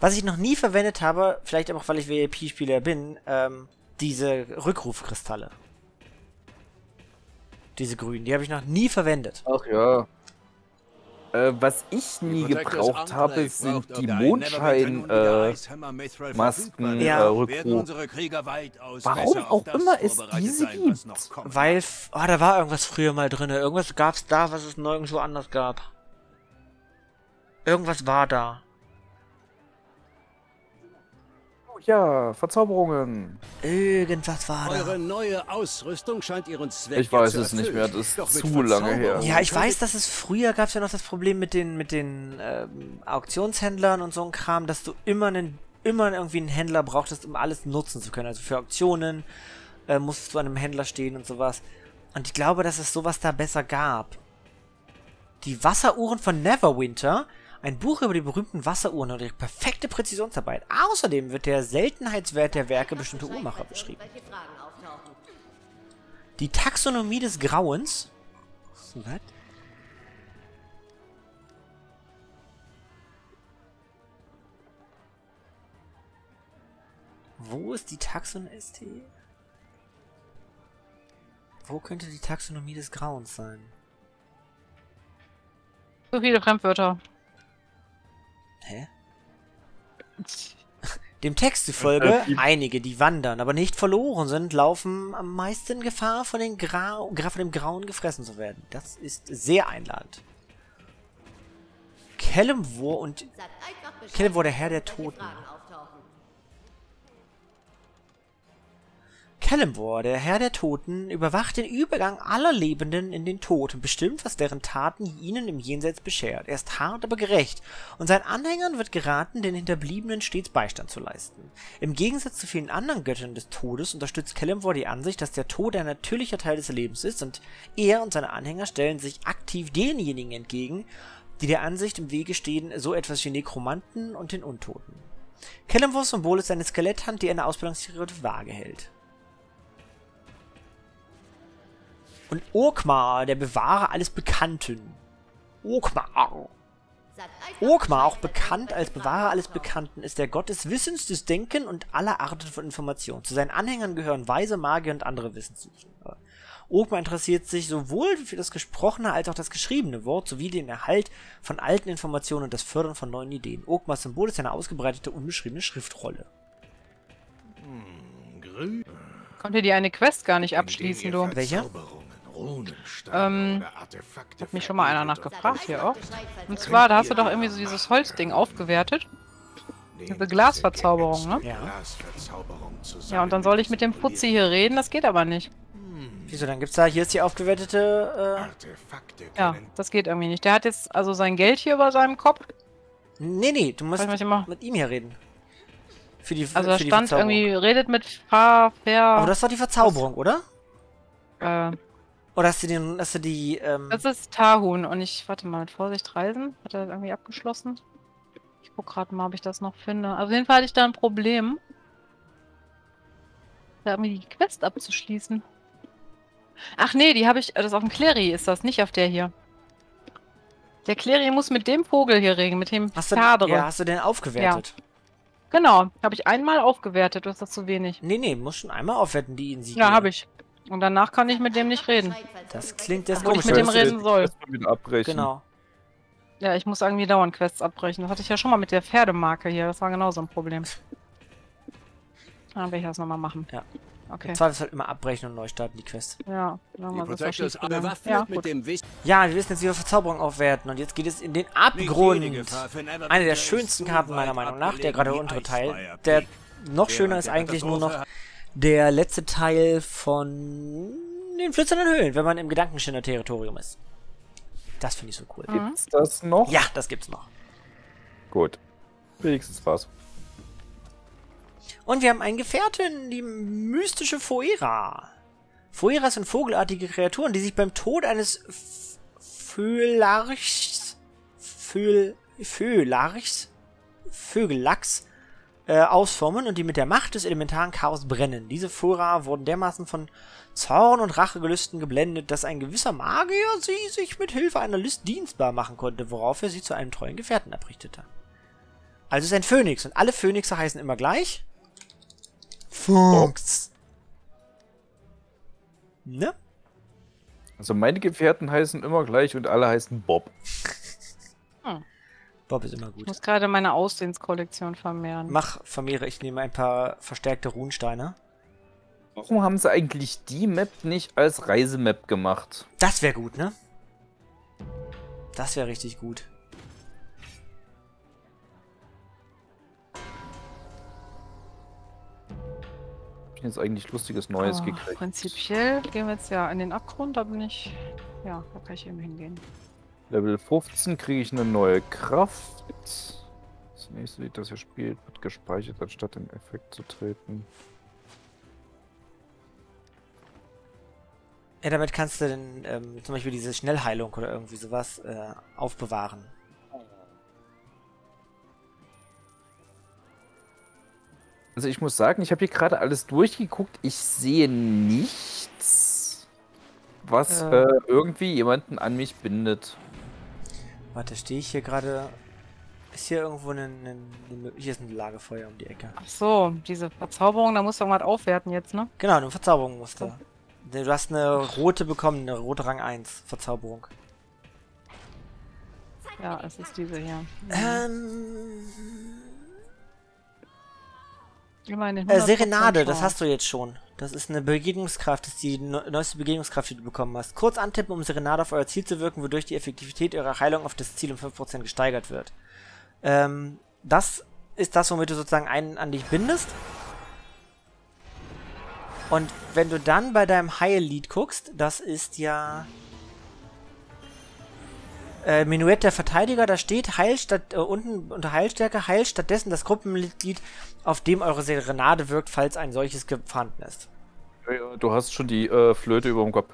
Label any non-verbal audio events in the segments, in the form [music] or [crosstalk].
Was ich noch nie verwendet habe, vielleicht aber auch, weil ich VIP-Spieler bin, ähm, diese Rückrufkristalle. Diese grünen, die habe ich noch nie verwendet. Ach ja. Äh, was ich nie gebraucht habe, sind die Mondschein-Masken äh, Ja. äh, Rückruf. Warum auch immer es diese gibt. Weil, ah, da war irgendwas früher mal drin. Irgendwas gab's da, was es nirgendwo anders gab. Irgendwas war da. Ja, Verzauberungen. Irgendwas war da. Eure neue Ausrüstung scheint ihren Zweck Ich weiß es nicht mehr, das ist zu lange her. Ja, ich weiß, dass es früher gab's ja noch das Problem mit den mit den ähm, Auktionshändlern und so ein Kram, dass du immer einen immer irgendwie einen Händler brauchtest, um alles nutzen zu können. Also für Auktionen äh, musstest du an einem Händler stehen und sowas. Und ich glaube, dass es sowas da besser gab. Die Wasseruhren von Neverwinter, ein Buch über die berühmten Wasseruhren und ihre perfekte Präzisionsarbeit. Außerdem wird der Seltenheitswert der Werke bestimmter Uhrmacher beschrieben. Die Taxonomie des Grauens. Was? Wo ist die Taxonomie? ST? Wo könnte die Taxonomie des Grauens sein? So viele Fremdwörter. Hä? [laughs] Dem Text zufolge, Äh, einige, die wandern, aber nicht verloren sind, laufen am meisten Gefahr, von, den Grau gra- von dem Grauen gefressen zu werden. Das ist sehr einladend. Kellemwur und Kellemwur, der Herr der Toten. Kellemwor, der Herr der Toten, überwacht den Übergang aller Lebenden in den Tod und bestimmt, was deren Taten ihnen im Jenseits beschert. Er ist hart, aber gerecht, und seinen Anhängern wird geraten, den Hinterbliebenen stets Beistand zu leisten. Im Gegensatz zu vielen anderen Göttern des Todes unterstützt Kellemwor die Ansicht, dass der Tod ein natürlicher Teil des Lebens ist, und er und seine Anhänger stellen sich aktiv denjenigen entgegen, die der Ansicht im Wege stehen, so etwas wie Nekromanten und den Untoten. Kellemwors Symbol ist eine Skeletthand, die eine ausbalancierte Waage hält. Und Orkmar, der Bewahrer alles Bekannten. Orkmar. Orkmar, auch bekannt als Bewahrer alles. Bekannten, ist der Gott des Wissens, des Denken und aller Arten von Information. Zu seinen Anhängern gehören Weise, Magier und andere Wissenssuchende. Orkmar interessiert sich sowohl für das gesprochene als auch das geschriebene Wort sowie den Erhalt von alten Informationen und das Fördern von neuen Ideen. Orkmars Symbol ist eine ausgebreitete, unbeschriebene Schriftrolle. Grün. Konnte die eine Quest gar nicht abschließen, du. Welche? Ähm, Hat mich schon mal einer nachgefragt hier auch. Und zwar, da hast du doch irgendwie so dieses Holzding aufgewertet. Diese Glasverzauberung, ne? Ja. Ja, und dann soll ich mit dem Putzi hier reden, das geht aber nicht. Wieso, dann gibt's da, hier ist die aufgewertete, Ja, das geht irgendwie nicht. Der hat jetzt also sein Geld hier über seinem Kopf. äh, nee, nee, du musst mit ihm hier reden. Für die, Also da stand Verzauberung. irgendwie, redet mit Fa, Fer. Aber das war die Verzauberung, oder? äh, Oder hast du den, hast du die, ähm, das ist Tahun und ich, warte mal, mit Vorsicht reisen. Hat er das irgendwie abgeschlossen? Ich guck gerade mal, ob ich das noch finde. Auf jeden Fall hatte ich da ein Problem. Da irgendwie die Quest abzuschließen. Ach nee, die habe ich, das ist auf dem Clery ist das, nicht auf der hier. Der Clery muss mit dem Vogel hier reden, mit dem hast du, ja, hast du den aufgewertet? Genau, habe ich einmal aufgewertet, du hast das zu wenig. Nee, nee, muss schon einmal aufwerten, die ihn sieht. Ja, habe ich. Und danach kann ich mit dem nicht reden. Das klingt jetzt Obwohl ich komisch. mit dem reden den soll. Genau. Ja, ich muss irgendwie dauernd Quests abbrechen. Das hatte ich ja schon mal mit der Pferdemarke hier. Das war genauso ein Problem. [laughs] Dann werde ich das nochmal machen. Ja. Okay. Im Zweifelsfall immer abbrechen und neu starten, die Quest. Ja, ist da Protector ist Ja, mit gut. Ja, wir wissen jetzt, wie wir Verzauberung aufwerten. Und jetzt geht es in den Abgrund. Eine der schönsten Karten meiner Meinung nach, der gerade der untere Teil. Der noch schöner ist eigentlich nur noch der letzte Teil von den flüsternden Höhlen, wenn man im Gedankenschinder-Territorium ist. Das finde ich so cool. Gibt's das noch? Ja, das gibt's noch. Gut. Wenigstens was. Und wir haben einen Gefährten, die mystische Foera. Foera sind vogelartige Kreaturen, die sich beim Tod eines F- Fölarchs, Föl, Fölarchs, Vögellachs äh, ausformen und die mit der Macht des elementaren Chaos brennen. Diese Foera wurden dermaßen von Zorn und Rachegelüsten geblendet, dass ein gewisser Magier sie sich mit Hilfe einer List dienstbar machen konnte, worauf er sie zu einem treuen Gefährten abrichtete. Also ist ein Phönix. Und alle Phönixe heißen immer gleich. Fuchs. Ne? Also meine Gefährten heißen immer gleich und alle heißen Bob. Bob ist immer Ich gut. muss gerade meine Aussehenskollektion vermehren. Mach, vermehre, ich nehme ein paar verstärkte Runensteine. Warum haben sie eigentlich die Map nicht als Reisemap gemacht? Das wäre gut, ne? Das wäre richtig gut. Ich jetzt eigentlich lustiges Neues Oh, gekriegt? Prinzipiell gehen wir jetzt ja in den Abgrund, da bin ich. Ja, da kann ich eben hingehen. Level 15 kriege ich eine neue Kraft. Das nächste Lied, das ihr spielt, wird gespeichert, anstatt in Effekt zu treten. Ja, damit kannst du dann ähm, zum Beispiel diese Schnellheilung oder irgendwie sowas äh, aufbewahren. Also ich muss sagen, ich habe hier gerade alles durchgeguckt. Ich sehe nichts, was Äh. äh, irgendwie jemanden an mich bindet. Warte, stehe ich hier gerade. Ist hier irgendwo eine, eine, eine. Hier ist ein Lagerfeuer um die Ecke. Ach so, diese Verzauberung, da musst du irgendwas aufwerten jetzt, ne? Genau, eine Verzauberung musst du. Du hast eine rote bekommen, eine rote Rang 1 Verzauberung. Ja, es ist diese hier. Ähm. Immer in den Äh, 100% Serenade, das hast du jetzt schon. Das ist eine Begegnungskraft, das ist die neu- neueste Begegnungskraft, die du bekommen hast. Kurz antippen, um Serenade auf euer Ziel zu wirken, wodurch die Effektivität eurer Heilung auf das Ziel um 5% gesteigert wird. Ähm, das ist das, womit du sozusagen einen an dich bindest. Und wenn du dann bei deinem Heil-Lied guckst, das ist ja äh, Menuett der Verteidiger, da steht Heil statt, äh, unten unter Heilstärke, Heil stattdessen das Gruppenmitglied, auf dem eure Serenade wirkt, falls ein solches vorhanden ist. Ja, Du hast schon die äh, Flöte über dem Kopf.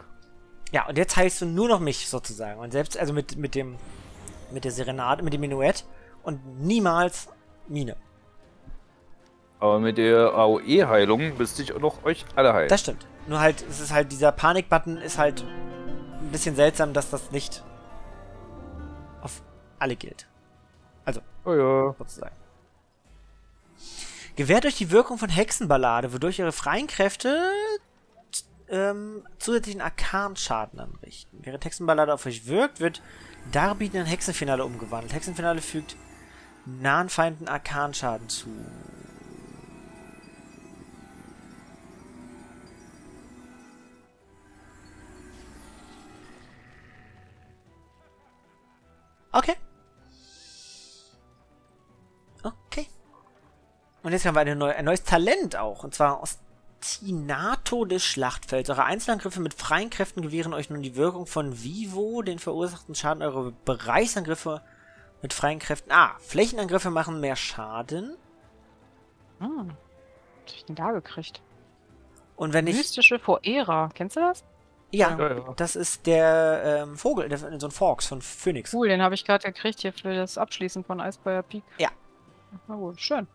Ja, und jetzt heilst du nur noch mich sozusagen. Und selbst, also mit, mit dem, mit der Serenade, mit dem Menuett und niemals Mine. Aber mit der AOE-Heilung müsste ich noch euch alle heilen. Das stimmt. Nur halt, es ist halt, dieser Panik-Button ist halt ein bisschen seltsam, dass das nicht alle gilt. Also, oh ja. sozusagen. Gewährt euch die Wirkung von Hexenballade, wodurch eure freien Kräfte ähm, zusätzlichen Arkanschaden anrichten. Während Hexenballade auf euch wirkt, wird Darbieten in Hexenfinale umgewandelt. Hexenfinale fügt nahen Feinden Arkanschaden zu. Okay. Und jetzt haben wir eine neue, ein neues Talent auch. Und zwar Ostinato des Schlachtfelds. Eure Einzelangriffe mit freien Kräften gewähren euch nun die Wirkung von Vivo, den verursachten Schaden. Eure Bereichsangriffe mit freien Kräften. Ah, Flächenangriffe machen mehr Schaden. Hm. Was hab ich denn da gekriegt? Und wenn ich. Mystische Foera. Kennst du das? Ja, Ja, ja. das ist der ähm, Vogel, der, so ein Fox von Phoenix. Cool, den habe ich gerade gekriegt hier für das Abschließen von Icebreyer Peak. Ja. Na gut, schön.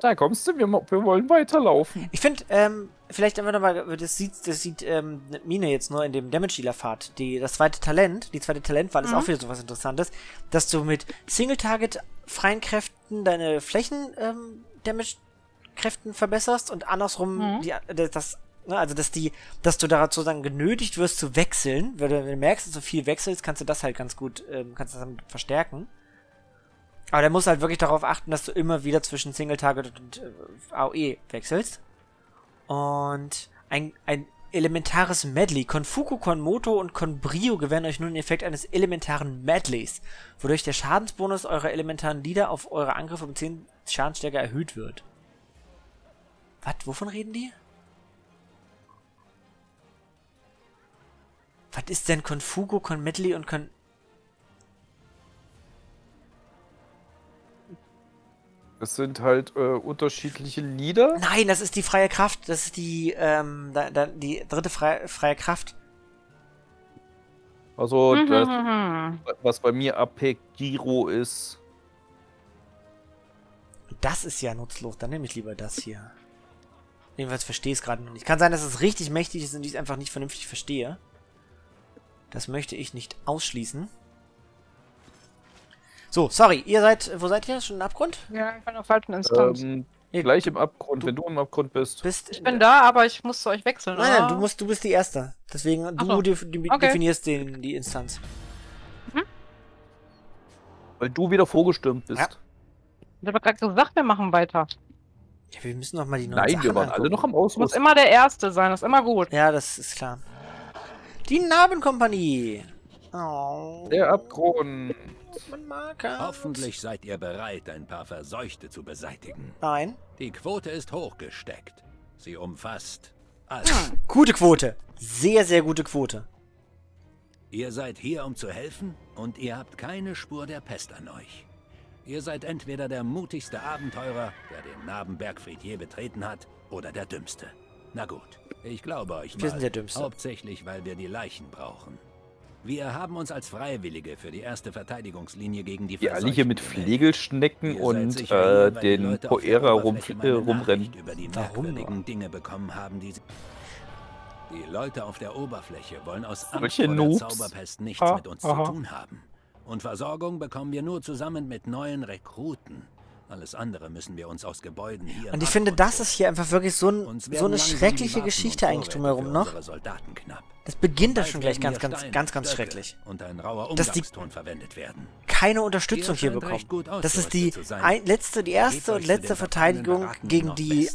Da kommst du, wir, wir wollen weiterlaufen. Ich finde, ähm, vielleicht einfach nochmal, das sieht, das sieht ähm, Mine jetzt nur in dem Damage Dealer Pfad. Die, das zweite Talent, die zweite Talentwahl ist Mhm. auch wieder so was Interessantes, dass du mit Single Target freien Kräften deine Flächen ähm, Damage Kräften verbesserst und andersrum Mhm. die, äh, das, ne, also dass die, dass du dazu dann genötigt wirst zu wechseln, weil du, wenn du merkst, dass du viel wechselst, kannst du das halt ganz gut, ähm, kannst du das dann verstärken. Aber der muss halt wirklich darauf achten, dass du immer wieder zwischen Single Target und äh, AOE wechselst. Und ein, ein elementares Medley. Konfuku, Konmoto und Konbrio gewähren euch nun den Effekt eines elementaren Medleys, wodurch der Schadensbonus eurer elementaren Lieder auf eure Angriffe um 10 Schadensstärke erhöht wird. Was? Wovon reden die? Was ist denn Konfugo, Konmedley und Kon... Das sind halt äh, unterschiedliche Lieder. Nein, das ist die freie Kraft. Das ist die, ähm, da, da, die dritte freie, freie Kraft. Also, das, Mhm. was bei mir AP Giro ist. Das ist ja nutzlos. Dann nehme ich lieber das hier. Jedenfalls verstehe ich es gerade noch nicht. Kann sein, dass es richtig mächtig ist und ich es einfach nicht vernünftig verstehe. Das möchte ich nicht ausschließen. So, sorry, ihr seid, wo seid ihr? Schon im Abgrund? Ja, ich bin auf falschen Instanz. Ähm, gleich im Abgrund, wenn du im Abgrund bist. bist, ich bin da, aber ich muss zu euch wechseln, Nein, nein, du musst, du bist die Erste. Deswegen, Ach du so. Okay. definierst den, die Instanz. Weil du wieder vorgestürmt bist. Ja. Ich habe gerade gesagt, wir machen weiter. Ja, wir müssen noch mal die neuen Nein, Sachen wir waren alle angucken. noch am Muss Ausrüsten. immer der Erste sein, das ist immer gut. Ja, das ist klar. Die Narbenkompanie. Oh, Der Abgrund. Hoffentlich seid ihr bereit, ein paar Verseuchte zu beseitigen. Nein. Die Quote ist hochgesteckt. Sie umfasst alles. Gute Quote. Sehr, sehr gute Quote. Ihr seid hier, um zu helfen, und ihr habt keine Spur der Pest an euch. Ihr seid entweder der mutigste Abenteurer, der den Narbenbergfried je betreten hat, oder der dümmste. Na gut, ich glaube euch Wir mal. sind der Dümmste. Hauptsächlich, weil wir die Leichen brauchen. Wir haben uns als Freiwillige für die erste Verteidigungslinie gegen die alle hier mit Flegelschnecken und äh, den Leute auf der Poera rum, äh, rumrennen. Über die Warum merkwürdigen? Dinge bekommen haben, die. Die Leute auf der Oberfläche wollen aus Angst vor. Zauberpest nichts Ha, mit uns aha. zu tun haben. Und Versorgung bekommen wir nur zusammen mit neuen Rekruten. Alles andere müssen wir uns aus Gebäuden hier Und ich finde, das ist hier einfach wirklich so, ein, so eine schreckliche Geschichte eigentlich drumherum noch. knapp. Das beginnt da schon gleich ganz, ganz, Steine, ganz, ganz Stöcke schrecklich. Dass die- Umgangston verwendet werden. Keine Unterstützung hier bekommen. Das ist die ein, letzte, die erste und letzte Verteidigung gegen die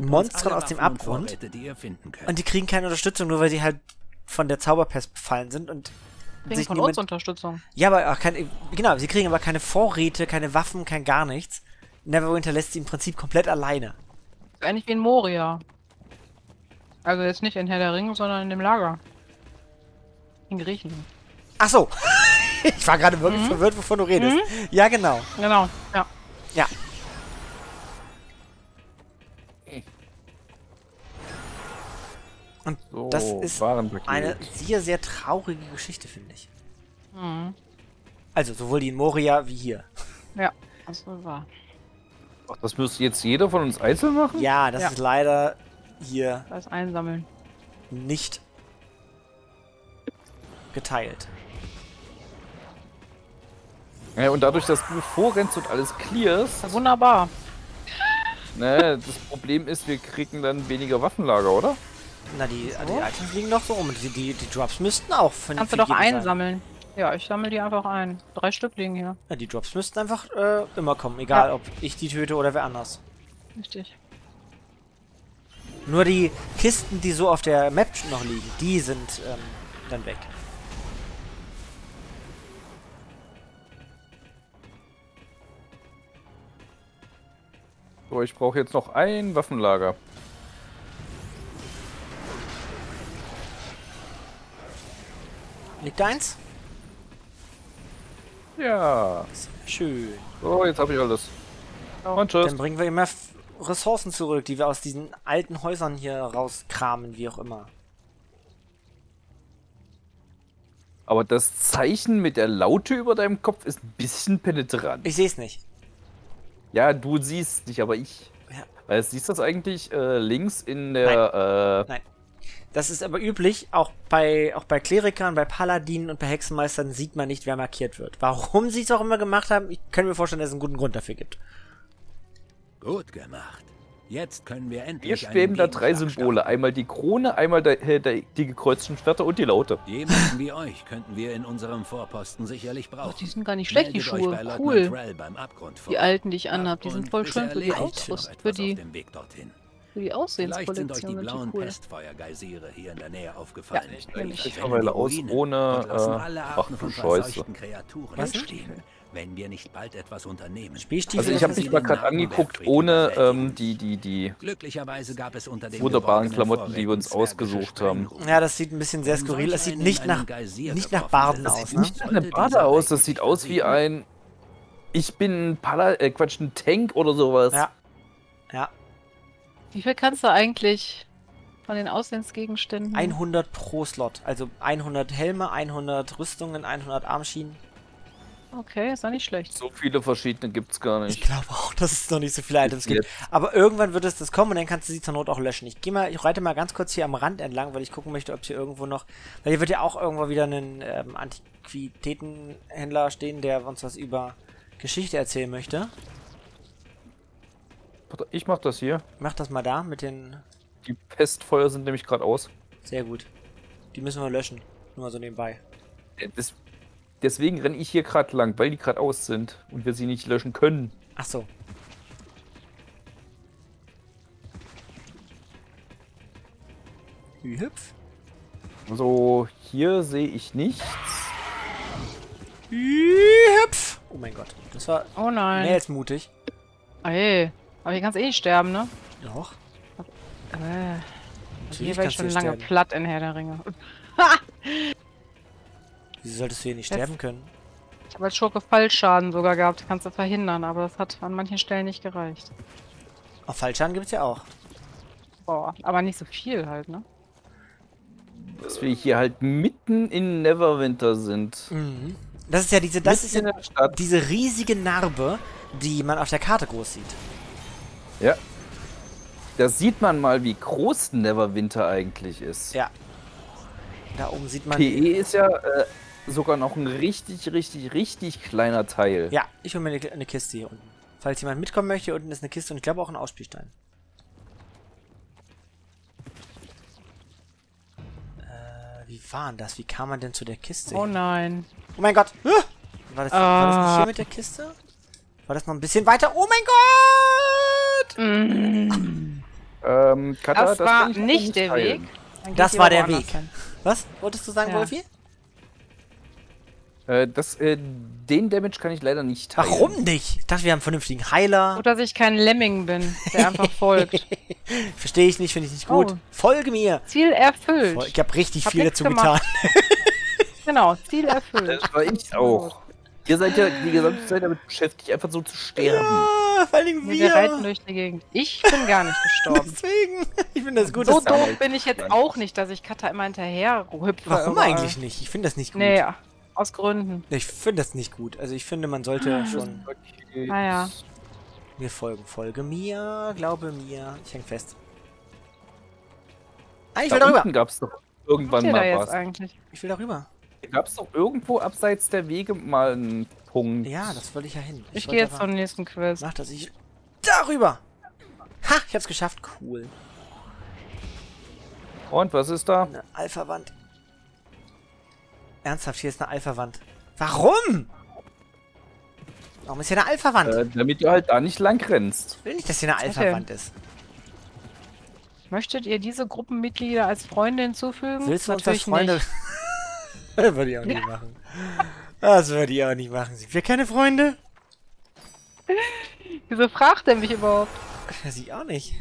Monster aus dem Abgrund. Und die kriegen keine Unterstützung, nur weil sie halt von der Zauberpest befallen sind und Kriegen von uns Unterstützung. Ja, aber keine, genau, sie kriegen aber keine Vorräte, keine Waffen, kein gar nichts. Neverwinter lässt sie im Prinzip komplett alleine. Ist Ähnlich wie in Moria. Also jetzt nicht in Herr der Ringe, sondern in dem Lager. In Griechenland. Ach so. [laughs] ich war gerade wirklich verwirrt, wovon du redest. Ja, genau. Genau, ja. Ja. Und So, das ist eine sehr, sehr traurige Geschichte, finde ich. Mhm. Also sowohl die in Moria wie hier. Ja, das war wahr. Ach, das müsste jetzt jeder von uns einzeln machen? Ja, das Ja. ist leider hier Das Einsammeln. nicht geteilt. Ja, und dadurch, dass du vorrennst und alles clearst, Ja, wunderbar. ne, das Problem ist, wir kriegen dann weniger Waffenlager, oder? Na, die, die Items liegen noch so rum. Die, die, die Drops müssten auch von Kannst du für doch jeden sein. einsammeln. Ja, ich sammle die einfach ein. Drei Stück liegen hier. Ja, die Drops müssten einfach äh, immer kommen, egal Ja. ob ich die töte oder wer anders. Richtig. Nur die Kisten, die so auf der Map noch liegen, die sind ähm, dann weg. So, ich brauche jetzt noch ein Waffenlager. Liegt da eins? Ja. Schön. So, jetzt habe ich alles. Und tschüss. Dann bringen wir immer Ressourcen zurück, die wir aus diesen alten Häusern hier rauskramen, wie auch immer. Aber das Zeichen mit der Laute über deinem Kopf ist ein bisschen penetrant. Ich sehe es nicht. Ja, du siehst nicht, aber ich. Ja. Weil siehst du das eigentlich äh, links in der. Äh, Nein. Das ist aber üblich, auch bei, auch bei Klerikern, bei Paladinen und bei Hexenmeistern sieht man nicht, wer markiert wird. Warum sie es auch immer gemacht haben, ich kann mir vorstellen, dass es einen guten Grund dafür gibt. Gut gemacht. Jetzt können wir endlich hier schweben da drei Symbole. Einmal die Krone, einmal der, äh, der, die gekreuzten Schwerter und die Laute. Jemanden [laughs] wie euch könnten wir in unserem Vorposten sicherlich brauchen. Oh, die sind gar nicht schlecht, die Meldet euch Schuhe. Cool. Die alten, die ich Ja, anhab, die sind voll schön für die erledigt noch Ausrüst, etwas für auf die, dem Weg dorthin. Die Vielleicht sind euch die blauen cool. Pestfeuergeysire hier in der Nähe aufgefallen. Ja, Ich kenn ich. Mittlerweile aus ohne, äh, alle ach du von Scheiße. verseuchten Kreaturen Was? entstehen, wenn wir nicht bald etwas unternehmen. Also ich habe das mich nicht- mal gerade angeguckt, ohne ähm, die, die, die Glücklicherweise gab es unter den wunderbaren Klamotten, die wir uns ausgesucht haben. Ja, das sieht ein bisschen sehr skurril. solch Das sieht nicht nach, nicht nach Baden aus, sieht ne? nicht nach einem Bade aus, das sieht aus wie ein. Ich bin ein Pala äh, Quatsch, ein Tank oder sowas. Ja. Ja, Wie viel kannst du eigentlich von den Aussehensgegenständen? 100 pro Slot. Also 100 Helme, 100 Rüstungen, 100 Armschienen. Okay, ist doch nicht schlecht. So viele verschiedene gibt's gar Ich nicht. glaube auch, dass es noch nicht so viele Items gibt. Aber irgendwann wird es das kommen und dann kannst du sie zur Not auch löschen. Ich gehe mal, ich reite mal ganz kurz hier am Rand entlang, weil ich gucken möchte, ob hier irgendwo noch. Weil hier wird ja auch irgendwo wieder ein ähm, Antiquitätenhändler stehen, der uns was über Geschichte erzählen möchte. Ich mach das hier. Mach das mal da mit den. Die Pestfeuer sind nämlich gerade aus. Sehr gut. Die müssen wir löschen. Nur mal so nebenbei. Äh, Das, deswegen renne ich hier gerade lang, weil die gerade aus sind und wir sie nicht löschen können. Ach so. Hüpf. Also hier sehe ich nichts. Hüpf. Oh mein Gott. Das war Oh nein. mehr als mutig. Ey. Aber hier kannst du eh nicht sterben, ne? Noch. Äh. Natürlich Hier war ich schon lange sterben. platt in Herr der Ringe. [laughs] Wieso solltest du hier nicht Jetzt- sterben können? Ich habe als Schurke Fallschaden sogar gehabt. Kannst du verhindern, aber das hat an manchen Stellen nicht gereicht. Auf Fallschaden gibt's ja auch. Boah, aber nicht so viel halt, ne? Dass wir hier halt mitten in Neverwinter sind. Mhm. Das ist ja diese, das ist ja diese riesige Narbe, die man auf der Karte groß sieht. Ja. Da sieht man mal, wie groß Neverwinter eigentlich ist. Ja. Da oben sieht man. PE ist ja äh, sogar noch ein richtig, richtig, richtig kleiner Teil. Ja, ich hole mir eine, eine Kiste hier unten. Falls jemand mitkommen möchte, hier unten ist eine Kiste und ich glaube auch ein Ausspielstein. Äh, wie war denn das? Wie kam man denn zu der Kiste? Oh nein. Oh mein Gott! Ah! War das, war das nicht Ah. hier mit der Kiste? War das noch ein bisschen weiter? Oh mein Gott! Ähm, Katha, Das war aber nicht der teilen. Weg. Das war der Weg. hin. Was wolltest du sagen, Ja. Wolfi? Äh, das, äh, den Damage kann ich leider nicht teilen. Warum nicht? Ich dachte, wir haben einen vernünftigen Heiler. Gut, dass ich kein Lemming bin, der einfach [laughs] folgt. Verstehe ich nicht, finde ich nicht gut. Oh. Folge mir! Ziel erfüllt. Ich habe richtig Hab viel dazu getan. gemacht. [laughs] Genau, Ziel [laughs] erfüllt. Das war ich auch. Ihr seid ja die gesamte Zeit damit beschäftigt, einfach so zu sterben. Ah, vor allem Wir, wir reiten wir. durch die Gegend. Ich bin gar nicht gestorben. Deswegen. [laughs] Ich finde das gut. So doof bin ich jetzt auch nicht, dass ich Kata immer hinterher hüpfe. Warum überall. eigentlich nicht? Ich finde das nicht gut. Nee, aus Gründen. Ich finde das nicht gut. Also ich finde, man sollte schon Okay. Naja. mir folgen. Folge mir, glaube mir. Ich häng fest. Ah, ich will Da darüber. unten gab's doch irgendwann mal was. eigentlich? Ich will darüber. Da gab's doch irgendwo abseits der Wege mal einen Punkt. Ja, das wollte ich ja hin. Ich wollte gehe jetzt zum nächsten Quiz. Mach das. Ich darüber. Ha, ich hab's geschafft. Cool. Und was ist da? Eine Alpha-Wand. Ernsthaft, hier ist eine Alpha-Wand. Warum? Warum ist hier eine Alpha-Wand? Äh, damit du halt da nicht lang rennst. Ich will nicht, dass hier eine Alpha-Wand ist. Möchtet ihr diese Gruppenmitglieder als Freunde hinzufügen? Willst du uns als Natürlich Freunde... das [laughs] würde ich auch nicht machen. Das würde ich auch nicht machen. Sind wir keine Freunde? [laughs] Wieso fragt er mich überhaupt? Ja, sie auch nicht.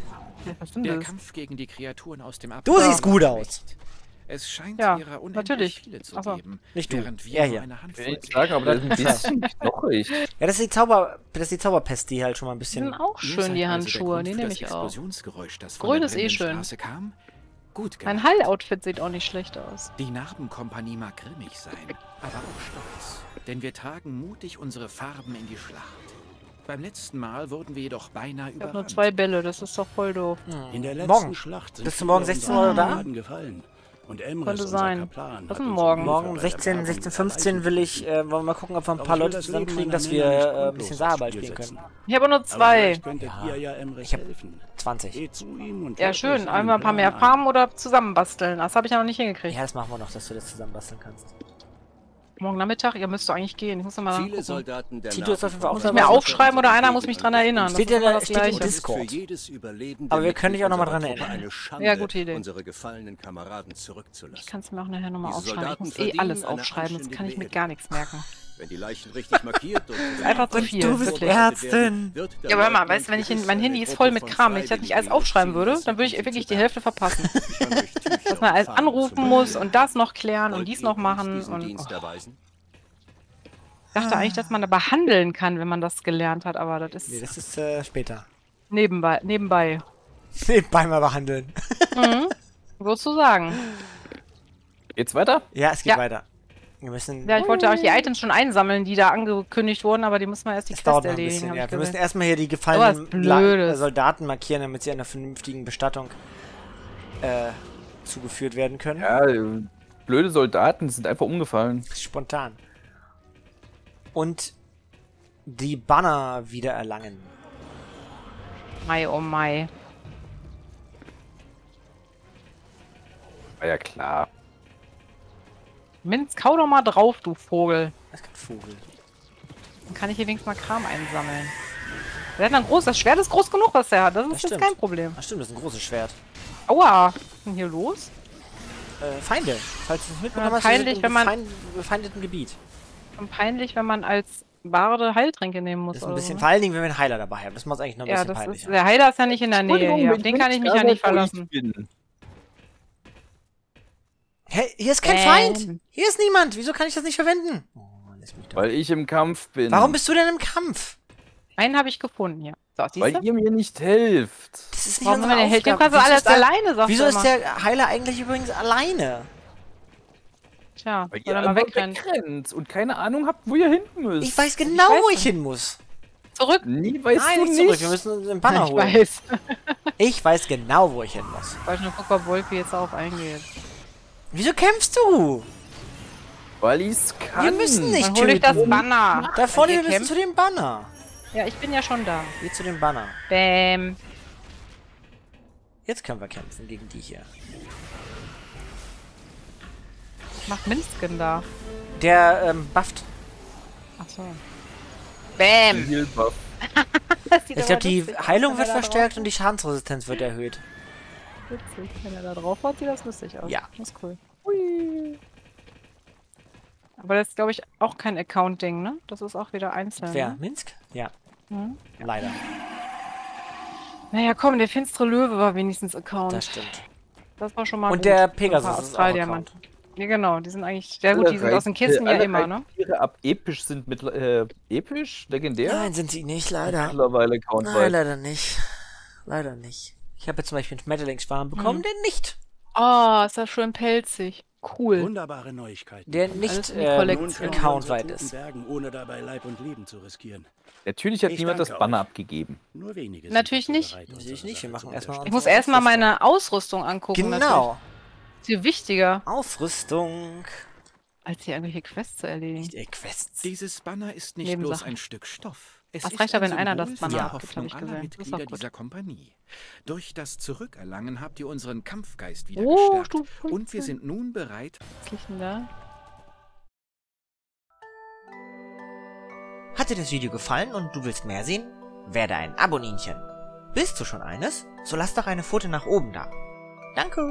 Denn Der das? Kampf gegen die Kreaturen aus dem Du siehst gut aus. Es scheint Ja, ihrer unendlich natürlich. viele zu so. geben, Nicht du. während wir Er nur hier. eine Handvoll Will ich sagen, aber das ist ein bisschen [laughs] knochig. Ja, das ist die Zauber... Das ist die Zauberpest, die halt schon mal ein Die bisschen... sind auch schön, die also Handschuhe. Grund Die nehme ich auch. Grün ist eh schön. Straße kam? Gut Mein gemacht. Hall-Outfit sieht auch nicht schlecht aus. Die Narbenkompanie mag grimmig sein, aber auch stolz. Denn wir tragen mutig unsere Farben in die Schlacht. Beim letzten Mal wurden wir jedoch beinahe Ich habe nur überrannt. zwei Bälle, das ist doch voll doof. In der letzten Morgen. Schlacht sind Bist du morgen viele 16 unserer Uhr da? Gefallen. Und Emrys, Könnte unser sein. Kaplan, Was hat ist morgen? Morgen Hilfe um bei der 16, Bergung 16, der 15 will ich, äh, wollen wir mal gucken, ob wir ein paar Leute zusammenkriegen, dass wir äh, ein bisschen Saarball Spiel spielen können. Ich habe nur zwei. ja Emrys Ich hab helfen. 20. Geht zu ihm und Ja, schön. Einmal ein paar mehr farmen oder zusammenbasteln. Das habe ich ja noch nicht hingekriegt. Ja, das machen wir noch, dass du das zusammenbasteln kannst. Morgen Nachmittag, ihr müsst doch eigentlich gehen. Ich muss noch mal Viele. Soldaten der Tito ist auf jeden Fall auch Muss ich mir aufschreiben oder einer muss mich dran erinnern. Das Steht ja da- das steht im. Discord. Aber wir können dich auch noch mal Mitglied dran erinnern. Ja, gute Idee. unsere gefallenen Kameraden Ich zurückzulassen. kann es mir auch nachher nochmal aufschreiben. Ich muss eh alles aufschreiben, sonst kann ich mir gar nichts merken. Wenn die Leichen richtig markiert und [laughs] einfach zu viel, du bist. Ärztin. Ja, aber hör mal, weißt du, wenn ich hin, mein Handy ist voll mit Kram, wenn ich das nicht alles aufschreiben würde, dann würde ich wirklich die Hälfte verpassen. [laughs] Dass man alles anrufen muss und das noch klären und dies noch machen und oh, ich dachte eigentlich, dass man da behandeln kann, wenn man das gelernt hat, aber das Nee, ist das ist äh, später. nebenbei. nebenbei. [laughs] Nebenbei mal behandeln. Mhm. Sozusagen. Geht's weiter? Ja, es geht Ja. weiter. Wir müssen. Ja, ich wollte auch die Items schon einsammeln, die da angekündigt wurden, aber die muss man erst die das Quest erledigen. bisschen. Ja, wir müssen erstmal hier die Sowas gefallenen Soldaten markieren, damit sie einer vernünftigen Bestattung äh, zugeführt werden können. Ja, blöde Soldaten sind einfach umgefallen. Spontan. Und die Banner wieder erlangen. Mai, oh Mai. War ja klar. Minz, kau doch mal drauf, du Vogel. Das ist kein Vogel. Dann kann ich hier wenigstens mal Kram einsammeln. Der hat ein groß, das Schwert ist groß genug, was er hat. Das ist Das jetzt kein Problem. Ach stimmt, das ist ein großes Schwert. Aua, was ist denn hier los? Äh, Feinde. Falls du es mitbekommen Ja, hast, peinlich, sind wenn man- befeindeten Gebiet. Und peinlich, wenn man als Barde Heiltränke nehmen muss. Das ist ein bisschen, so. vor allen Dingen, wenn wir einen Heiler dabei haben. Das macht es eigentlich noch ein Ja, bisschen ist, peinlicher. der Heiler ist ja nicht in der Nähe. Auf den kann ich mich ja nicht verlassen. Hä? Hier ist kein Ähm. Feind! Hier ist niemand! Wieso kann ich das nicht verwenden? Oh. Weil ich im Kampf bin. Warum bist du denn im Kampf? Einen habe ich gefunden hier. So, Weil ihr mir nicht helft. Das ist nicht Warum unsere Aufgabe. du Wieso alles alleine, sagst Wieso du ist der Heiler eigentlich übrigens alleine? Tja, Weil ihr er mal wegrennen. wegrennt und keine Ahnung habt, wo ihr hin müsst. Ich weiß genau, weiß wo ich hin muss. Zurück. Nie weißt Nein, du nicht nicht. zurück. Wir müssen uns den Banner ich holen. weiß. Ich weiß genau, wo ich hin muss. Ich wollte nur gucken, ob Wolfi jetzt auch eingeht. Wieso kämpfst du? Weil ich's kann. Wir müssen nicht Dann hol ich das. Banner. Da vorne, wir müssen zu dem Banner. Ja, ich bin ja schon da. Geh zu dem Banner. Bäm. Jetzt können wir kämpfen gegen die hier. Was macht Minskin da? Der ähm, bufft. Achso. Bäm. [laughs] Ich glaube, die Heilung wird er verstärkt und die Schadensresistenz wird erhöht. Witzig. Wenn er da drauf haut, sieht das lustig aus. Ja. Das ist cool. Hui. Aber das ist, glaube ich, auch kein Account-Ding, ne? Das ist auch wieder einzeln. Wer? Ne? Minsk? Ja, Hm? leider. Naja, komm, der finstere Löwe war wenigstens Account. Das stimmt. Das war schon mal Und gut. der Pegasus ist auch Australdiamanten. Ja, genau, die sind eigentlich. Ja, gut, die sind aus den Kisten ja immer, ne? Reittiere ab episch sind mit äh, episch, legendär. Nein, sind sie nicht, leider. Mittlerweile Nein, countweit. leider nicht. Leider nicht. Ich habe jetzt zum Beispiel einen Schmetterlingsschwarm bekommen, Hm. der nicht. Oh, ist das schön pelzig. Cool. Wunderbare Neuigkeiten. Der nicht äh, accountweit ist. Bergen, ohne dabei Leib und Leben zu riskieren. Natürlich hat Ich niemand das Banner euch. abgegeben. Nur wenige Natürlich nicht. bereit, Natürlich nicht, wir machen erstmal Ich muss erstmal meine Ausrüstung angucken. Natürlich. Genau. Ist viel wichtiger, Aufrüstung. als hier irgendwelche Quests zu erledigen. Nicht äh, Quests. Dieses Banner ist nicht Nebensachen. bloß ein Stück Stoff. Es ist reicht aber, ein wenn einer Symbol das Banner die abgibt, hab Hoffnung ich gesehen. Das ist Mitglieder dieser Kompanie. Durch das Zurückerlangen habt ihr unseren Kampfgeist wieder Oh, gestärkt. Und wir 15. sind nun bereit, Was liegt denn da? Hat dir das Video gefallen und du willst mehr sehen? Werde ein Aboninchen. Bist du schon eines? So lass doch eine Pfote nach oben da. Danke.